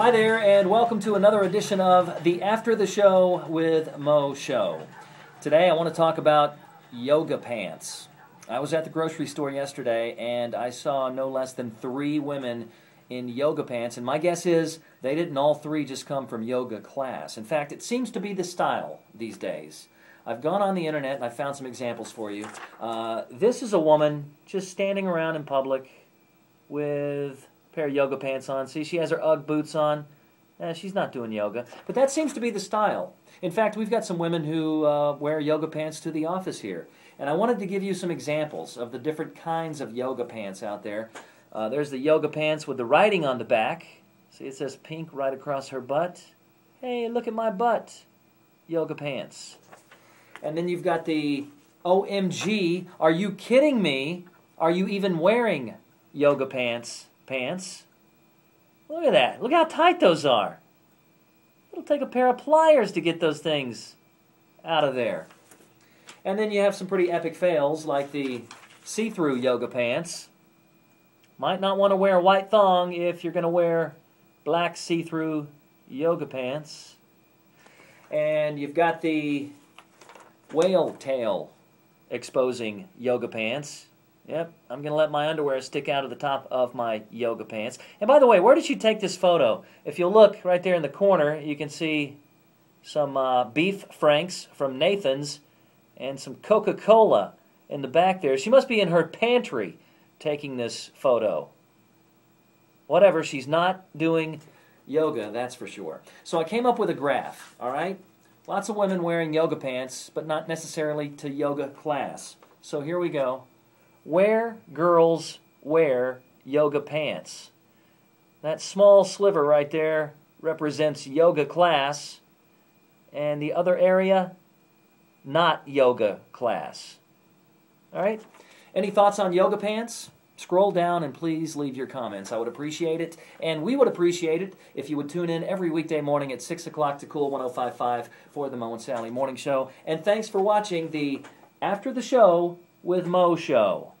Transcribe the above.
Hi there, and welcome to another edition of the After the Show with Mo show. Today I want to talk about yoga pants. I was at the grocery store yesterday and I saw no less than three women in yoga pants, and my guess is they didn't all three just come from yoga class. In fact, it seems to be the style these days. I've gone on the internet and I found some examples for you. Uh, this is a woman just standing around in public with pair of yoga pants on. See, she has her Ugg boots on. Eh, she's not doing yoga. But that seems to be the style. In fact, we've got some women who uh, wear yoga pants to the office here. And I wanted to give you some examples of the different kinds of yoga pants out there. Uh, there's the yoga pants with the writing on the back. See, it says pink right across her butt. Hey, look at my butt. Yoga pants. And then you've got the OMG, are you kidding me? Are you even wearing yoga pants? Pants? Look at that. Look how tight those are. It'll take a pair of pliers to get those things out of there. And then you have some pretty epic fails like the see through yoga pants. Might not want to wear a white thong if you're going to wear black see through yoga pants. And you've got the whale tail exposing yoga pants. Yep, I'm going to let my underwear stick out of the top of my yoga pants. And by the way, where did she take this photo? If you look right there in the corner, you can see some uh, beef franks from Nathan's and some Coca-Cola in the back there. She must be in her pantry taking this photo. Whatever, she's not doing yoga, that's for sure. So I came up with a graph, all right? Lots of women wearing yoga pants, but not necessarily to yoga class. So here we go. Where girls wear yoga pants. That small sliver right there represents yoga class, and the other area, not yoga class. All right? Any thoughts on yoga pants? Scroll down and please leave your comments. I would appreciate it. And we would appreciate it if you would tune in every weekday morning at 6 o'clock to Cool 1055 for the Mo and Sally Morning Show. And thanks for watching the After the Show with Mo show.